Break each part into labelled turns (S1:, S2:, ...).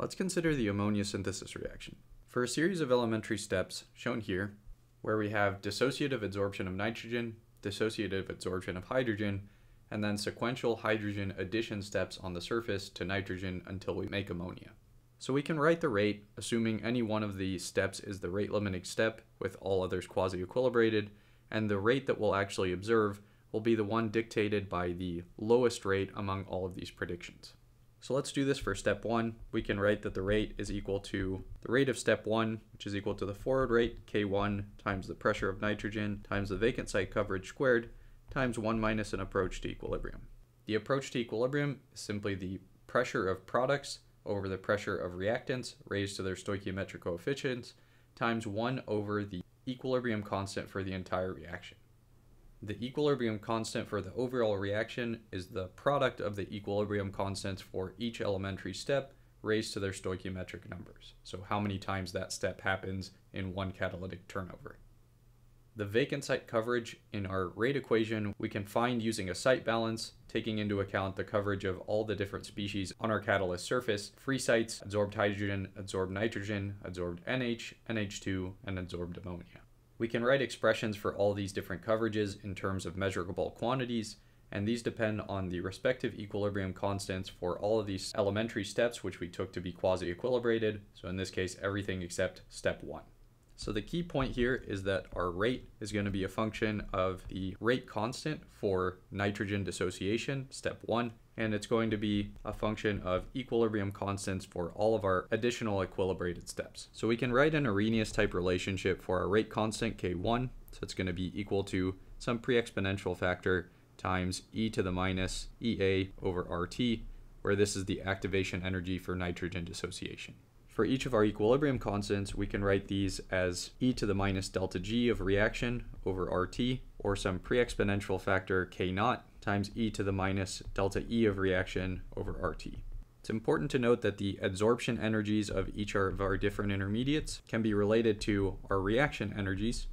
S1: Let's consider the ammonia synthesis reaction. For a series of elementary steps, shown here, where we have dissociative adsorption of nitrogen, dissociative adsorption of hydrogen, and then sequential hydrogen addition steps on the surface to nitrogen until we make ammonia. So we can write the rate, assuming any one of the steps is the rate limiting step with all others quasi-equilibrated, and the rate that we'll actually observe will be the one dictated by the lowest rate among all of these predictions. So let's do this for step one. We can write that the rate is equal to the rate of step one, which is equal to the forward rate, K1, times the pressure of nitrogen, times the vacant site coverage squared, times one minus an approach to equilibrium. The approach to equilibrium is simply the pressure of products over the pressure of reactants raised to their stoichiometric coefficients times 1 over the equilibrium constant for the entire reaction. The equilibrium constant for the overall reaction is the product of the equilibrium constants for each elementary step raised to their stoichiometric numbers. So how many times that step happens in one catalytic turnover. The vacant site coverage in our rate equation we can find using a site balance, taking into account the coverage of all the different species on our catalyst surface, free sites, adsorbed hydrogen, adsorbed nitrogen, adsorbed NH, NH2, and adsorbed ammonia. We can write expressions for all these different coverages in terms of measurable quantities, and these depend on the respective equilibrium constants for all of these elementary steps which we took to be quasi-equilibrated, so in this case everything except step 1. So the key point here is that our rate is going to be a function of the rate constant for nitrogen dissociation, step one, and it's going to be a function of equilibrium constants for all of our additional equilibrated steps. So we can write an Arrhenius type relationship for our rate constant K1, so it's going to be equal to some pre-exponential factor times e to the minus EA over RT, where this is the activation energy for nitrogen dissociation. For each of our equilibrium constants, we can write these as e to the minus delta g of reaction over RT, or some pre-exponential factor k naught times e to the minus delta e of reaction over RT. It's important to note that the adsorption energies of each of our different intermediates can be related to our reaction energies,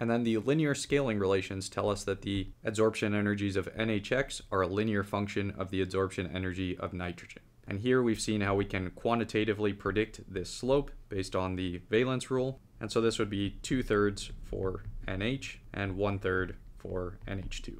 S1: and then the linear scaling relations tell us that the adsorption energies of NHX are a linear function of the adsorption energy of nitrogen. And here we've seen how we can quantitatively predict this slope based on the valence rule. And so this would be two thirds for NH and one third for NH2.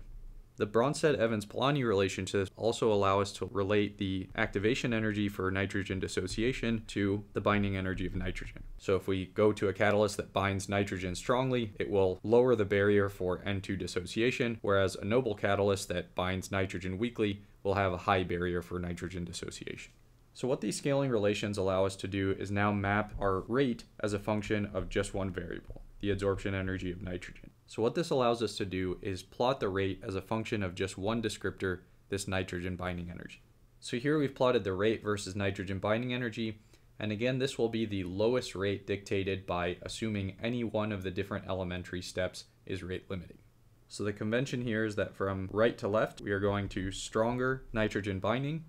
S1: The Bronsted-Evans-Polanyi relationship also allow us to relate the activation energy for nitrogen dissociation to the binding energy of nitrogen. So if we go to a catalyst that binds nitrogen strongly, it will lower the barrier for N2 dissociation, whereas a noble catalyst that binds nitrogen weakly will have a high barrier for nitrogen dissociation. So what these scaling relations allow us to do is now map our rate as a function of just one variable, the adsorption energy of nitrogen. So what this allows us to do is plot the rate as a function of just one descriptor, this nitrogen binding energy. So here we've plotted the rate versus nitrogen binding energy, and again this will be the lowest rate dictated by assuming any one of the different elementary steps is rate limiting. So the convention here is that from right to left, we are going to stronger nitrogen binding.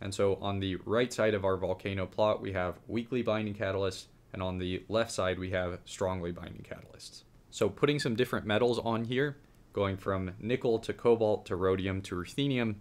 S1: And so on the right side of our volcano plot, we have weakly binding catalysts, and on the left side, we have strongly binding catalysts. So putting some different metals on here, going from nickel to cobalt to rhodium to ruthenium,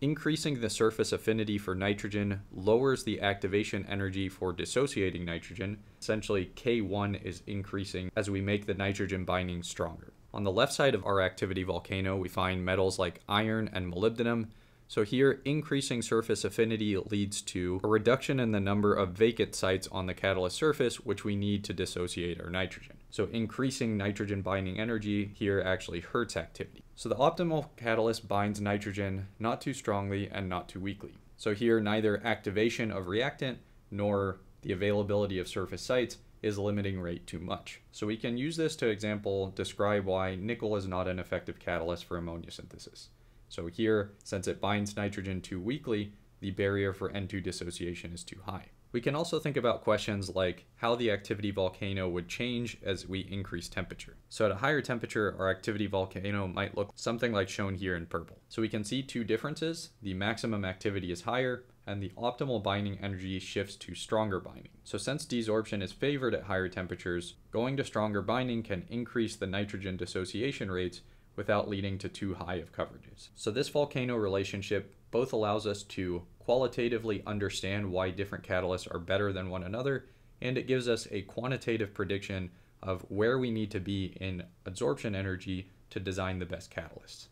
S1: increasing the surface affinity for nitrogen lowers the activation energy for dissociating nitrogen. Essentially, K1 is increasing as we make the nitrogen binding stronger. On the left side of our activity volcano, we find metals like iron and molybdenum. So here, increasing surface affinity leads to a reduction in the number of vacant sites on the catalyst surface, which we need to dissociate our nitrogen. So increasing nitrogen binding energy here actually hurts activity. So the optimal catalyst binds nitrogen not too strongly and not too weakly. So here, neither activation of reactant nor the availability of surface sites is limiting rate too much. So we can use this to example describe why nickel is not an effective catalyst for ammonia synthesis. So here, since it binds nitrogen too weakly, the barrier for N2 dissociation is too high. We can also think about questions like how the activity volcano would change as we increase temperature. So at a higher temperature, our activity volcano might look something like shown here in purple. So we can see two differences. The maximum activity is higher, and the optimal binding energy shifts to stronger binding. So since desorption is favored at higher temperatures, going to stronger binding can increase the nitrogen dissociation rates without leading to too high of coverages. So this volcano relationship both allows us to qualitatively understand why different catalysts are better than one another, and it gives us a quantitative prediction of where we need to be in adsorption energy to design the best catalysts.